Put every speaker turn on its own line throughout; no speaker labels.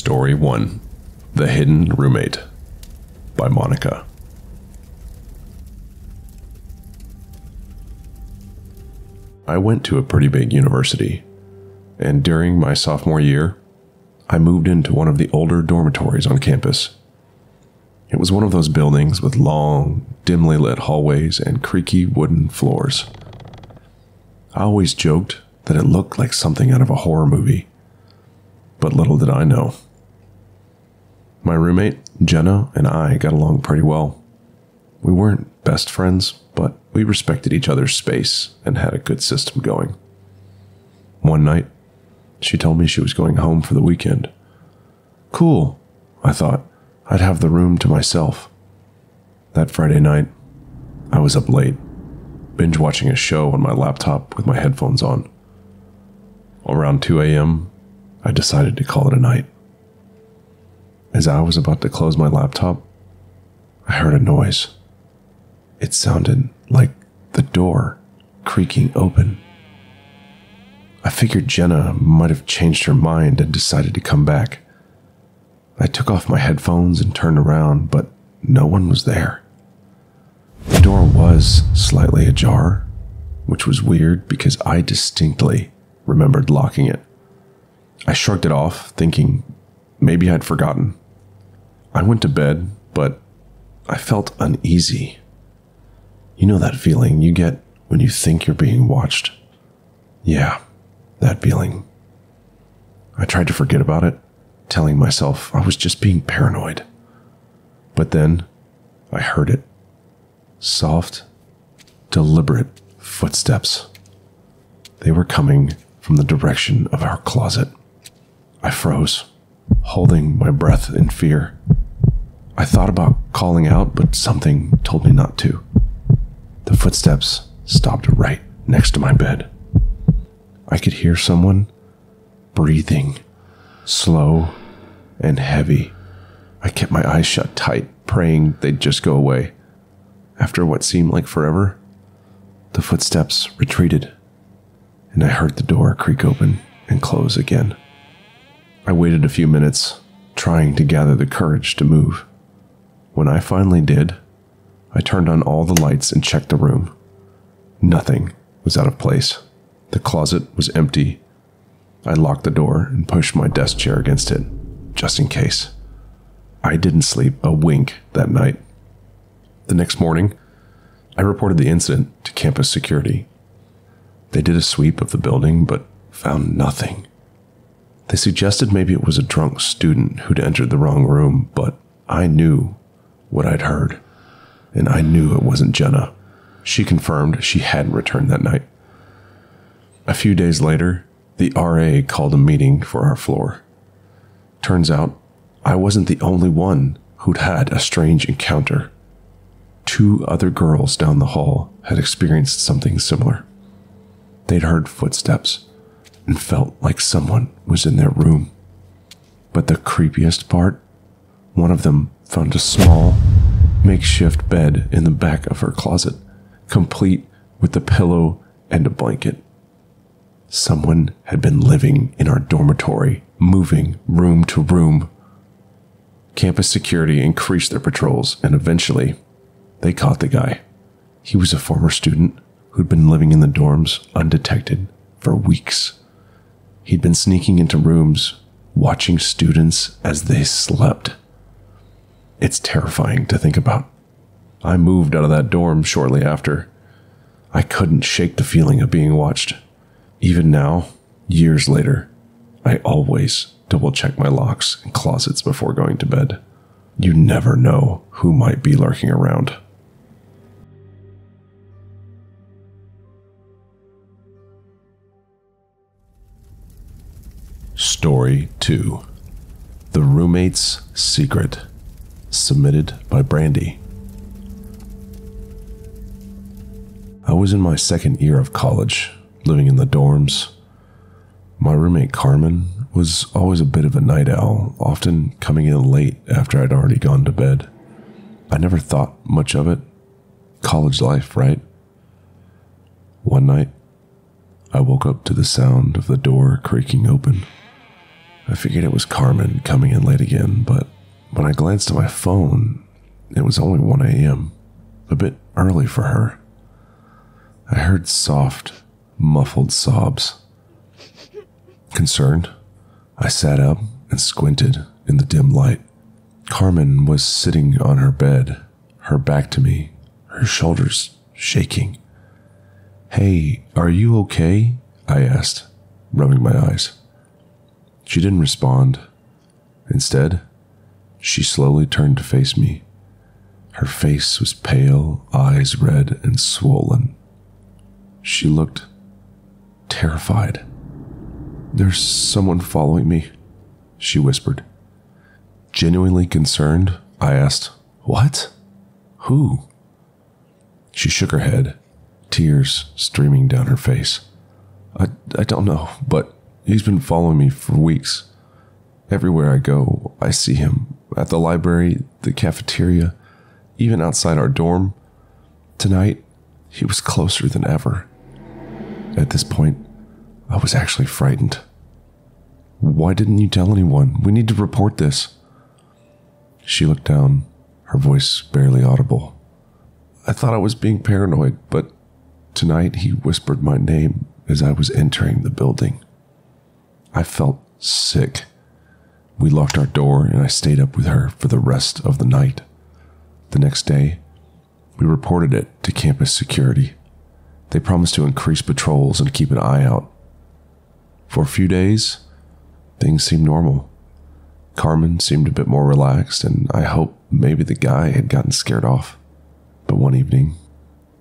Story 1 The Hidden Roommate by Monica. I went to a pretty big university, and during my sophomore year, I moved into one of the older dormitories on campus. It was one of those buildings with long, dimly lit hallways and creaky wooden floors. I always joked that it looked like something out of a horror movie, but little did I know. My roommate, Jenna, and I got along pretty well. We weren't best friends, but we respected each other's space and had a good system going. One night, she told me she was going home for the weekend. Cool, I thought. I'd have the room to myself. That Friday night, I was up late, binge watching a show on my laptop with my headphones on. Around 2 a.m., I decided to call it a night. As I was about to close my laptop, I heard a noise. It sounded like the door creaking open. I figured Jenna might have changed her mind and decided to come back. I took off my headphones and turned around, but no one was there. The door was slightly ajar, which was weird because I distinctly remembered locking it. I shrugged it off, thinking maybe I'd forgotten. I went to bed, but I felt uneasy. You know that feeling you get when you think you're being watched? Yeah, that feeling. I tried to forget about it, telling myself I was just being paranoid. But then I heard it soft, deliberate footsteps. They were coming from the direction of our closet. I froze, holding my breath in fear. I thought about calling out, but something told me not to. The footsteps stopped right next to my bed. I could hear someone breathing, slow and heavy. I kept my eyes shut tight, praying they'd just go away. After what seemed like forever, the footsteps retreated, and I heard the door creak open and close again. I waited a few minutes, trying to gather the courage to move. When I finally did, I turned on all the lights and checked the room. Nothing was out of place. The closet was empty. I locked the door and pushed my desk chair against it, just in case. I didn't sleep a wink that night. The next morning, I reported the incident to campus security. They did a sweep of the building, but found nothing. They suggested maybe it was a drunk student who'd entered the wrong room, but I knew what I'd heard, and I knew it wasn't Jenna. She confirmed she hadn't returned that night. A few days later, the RA called a meeting for our floor. Turns out, I wasn't the only one who'd had a strange encounter. Two other girls down the hall had experienced something similar. They'd heard footsteps and felt like someone was in their room. But the creepiest part, one of them found a small, makeshift bed in the back of her closet, complete with a pillow and a blanket. Someone had been living in our dormitory, moving room to room. Campus security increased their patrols, and eventually, they caught the guy. He was a former student who'd been living in the dorms undetected for weeks. He'd been sneaking into rooms, watching students as they slept. It's terrifying to think about. I moved out of that dorm shortly after. I couldn't shake the feeling of being watched. Even now, years later, I always double check my locks and closets before going to bed. You never know who might be lurking around. Story 2 The Roommate's Secret. Submitted by Brandy. I was in my second year of college, living in the dorms. My roommate Carmen was always a bit of a night owl, often coming in late after I'd already gone to bed. I never thought much of it. College life, right? One night, I woke up to the sound of the door creaking open. I figured it was Carmen coming in late again, but when I glanced at my phone, it was only 1 a.m., a bit early for her. I heard soft, muffled sobs. Concerned, I sat up and squinted in the dim light. Carmen was sitting on her bed, her back to me, her shoulders shaking. Hey, are you okay? I asked, rubbing my eyes. She didn't respond. Instead, she slowly turned to face me. Her face was pale, eyes red and swollen. She looked terrified. There's someone following me, she whispered. Genuinely concerned, I asked, What? Who? She shook her head, tears streaming down her face. I, I don't know, but he's been following me for weeks. Everywhere I go, I see him at the library, the cafeteria, even outside our dorm. Tonight, he was closer than ever. At this point, I was actually frightened. Why didn't you tell anyone? We need to report this. She looked down, her voice barely audible. I thought I was being paranoid, but tonight he whispered my name as I was entering the building. I felt sick. We locked our door and I stayed up with her for the rest of the night. The next day, we reported it to campus security. They promised to increase patrols and keep an eye out. For a few days, things seemed normal. Carmen seemed a bit more relaxed, and I hoped maybe the guy had gotten scared off. But one evening,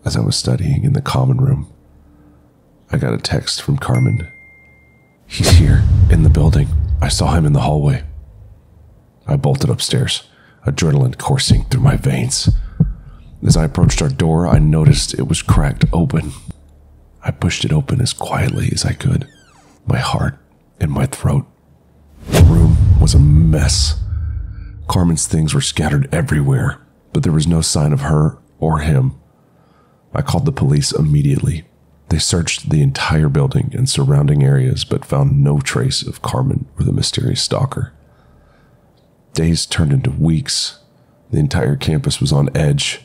as I was studying in the common room, I got a text from Carmen. He's here, in the building. I saw him in the hallway. I bolted upstairs, adrenaline coursing through my veins. As I approached our door, I noticed it was cracked open. I pushed it open as quietly as I could, my heart in my throat. The room was a mess. Carmen's things were scattered everywhere, but there was no sign of her or him. I called the police immediately. They searched the entire building and surrounding areas, but found no trace of Carmen or the mysterious stalker. Days turned into weeks. The entire campus was on edge.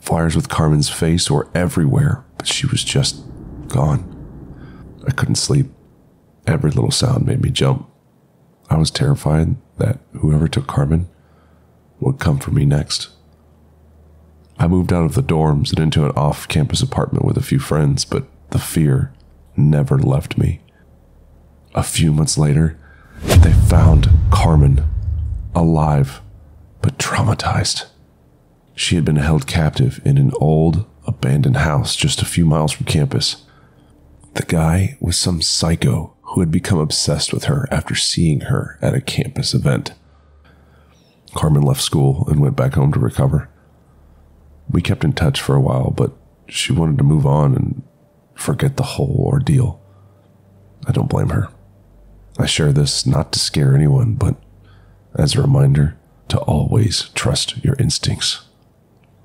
Flyers with Carmen's face were everywhere, but she was just gone. I couldn't sleep. Every little sound made me jump. I was terrified that whoever took Carmen would come for me next. I moved out of the dorms and into an off campus apartment with a few friends, but the fear never left me. A few months later, they found Carmen alive but traumatized. She had been held captive in an old, abandoned house just a few miles from campus. The guy was some psycho who had become obsessed with her after seeing her at a campus event. Carmen left school and went back home to recover. We kept in touch for a while, but she wanted to move on and forget the whole ordeal. I don't blame her. I share this not to scare anyone, but as a reminder to always trust your instincts.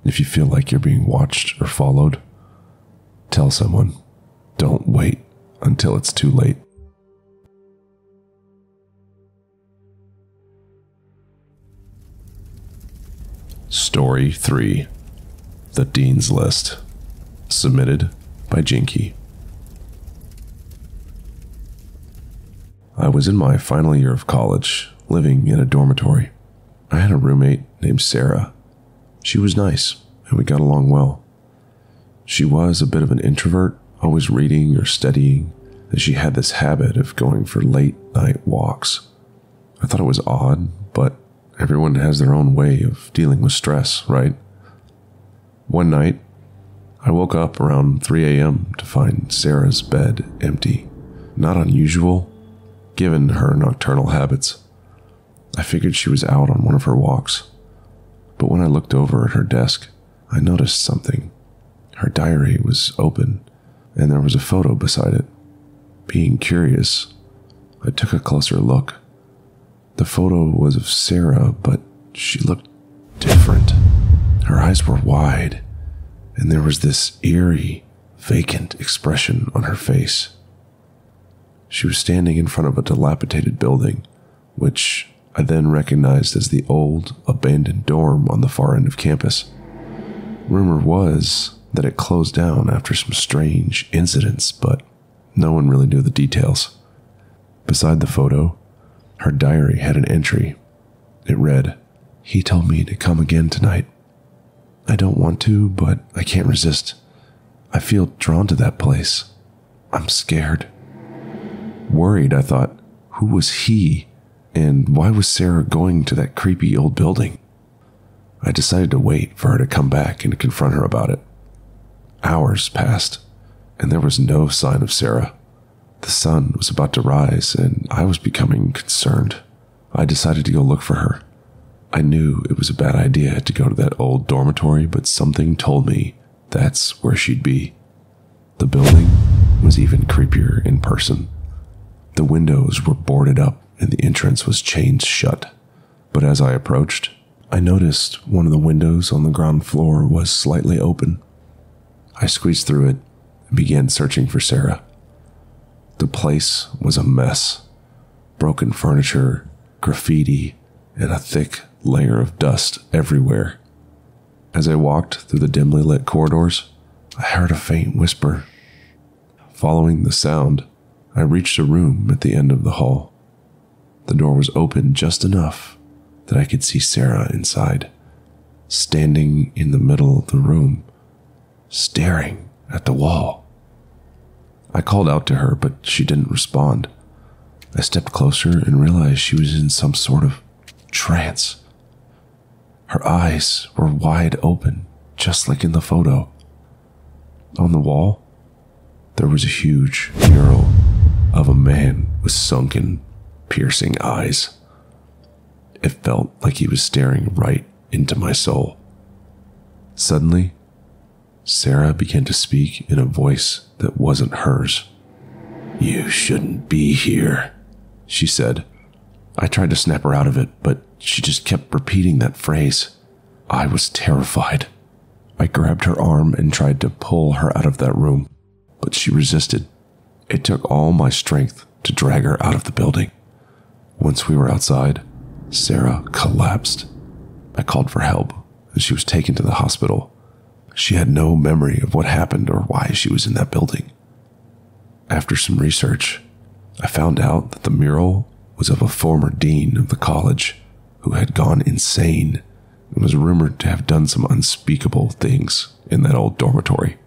If you feel like you're being watched or followed, tell someone. Don't wait until it's too late. Story 3 The Dean's List. Submitted by Jinky. I was in my final year of college, living in a dormitory. I had a roommate named Sarah. She was nice, and we got along well. She was a bit of an introvert, always reading or studying, and she had this habit of going for late night walks. I thought it was odd, but everyone has their own way of dealing with stress, right? One night, I woke up around 3 a.m. to find Sarah's bed empty. Not unusual, given her nocturnal habits. I figured she was out on one of her walks. But when I looked over at her desk, I noticed something. Her diary was open, and there was a photo beside it. Being curious, I took a closer look. The photo was of Sarah, but she looked different. Her eyes were wide, and there was this eerie, vacant expression on her face. She was standing in front of a dilapidated building, which I then recognized as the old, abandoned dorm on the far end of campus. Rumor was that it closed down after some strange incidents, but no one really knew the details. Beside the photo, her diary had an entry. It read, He told me to come again tonight. I don't want to, but I can't resist. I feel drawn to that place. I'm scared. Worried, I thought, who was he? And why was Sarah going to that creepy old building? I decided to wait for her to come back and confront her about it. Hours passed, and there was no sign of Sarah. The sun was about to rise, and I was becoming concerned. I decided to go look for her. I knew it was a bad idea to go to that old dormitory, but something told me that's where she'd be. The building was even creepier in person. The windows were boarded up and the entrance was chained shut. But as I approached, I noticed one of the windows on the ground floor was slightly open. I squeezed through it and began searching for Sarah. The place was a mess broken furniture, graffiti, and a thick layer of dust everywhere. As I walked through the dimly lit corridors, I heard a faint whisper. Following the sound, I reached a room at the end of the hall. The door was open just enough that I could see Sarah inside, standing in the middle of the room, staring at the wall. I called out to her, but she didn't respond. I stepped closer and realized she was in some sort of trance. Her eyes were wide open, just like in the photo. On the wall, there was a huge mural of a man with sunken, piercing eyes. It felt like he was staring right into my soul. Suddenly, Sarah began to speak in a voice that wasn't hers. You shouldn't be here, she said. I tried to snap her out of it, but she just kept repeating that phrase. I was terrified. I grabbed her arm and tried to pull her out of that room, but she resisted. It took all my strength to drag her out of the building. Once we were outside, Sarah collapsed. I called for help, and she was taken to the hospital. She had no memory of what happened or why she was in that building. After some research, I found out that the mural was of a former dean of the college who had gone insane and was rumored to have done some unspeakable things in that old dormitory.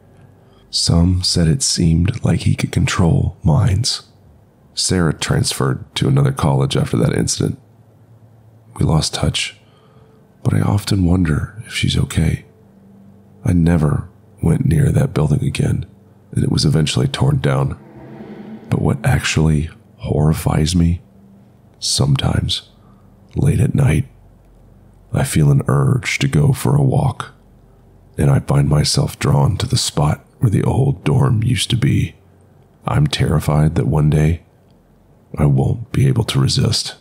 Some said it seemed like he could control minds. Sarah transferred to another college after that incident. We lost touch, but I often wonder if she's okay. I never went near that building again, and it was eventually torn down. But what actually horrifies me? Sometimes, late at night, I feel an urge to go for a walk, and I find myself drawn to the spot where the old dorm used to be. I'm terrified that one day I won't be able to resist.